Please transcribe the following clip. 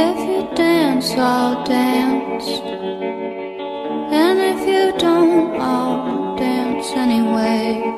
If you dance, I'll dance. And if you don't, I'll dance anyway.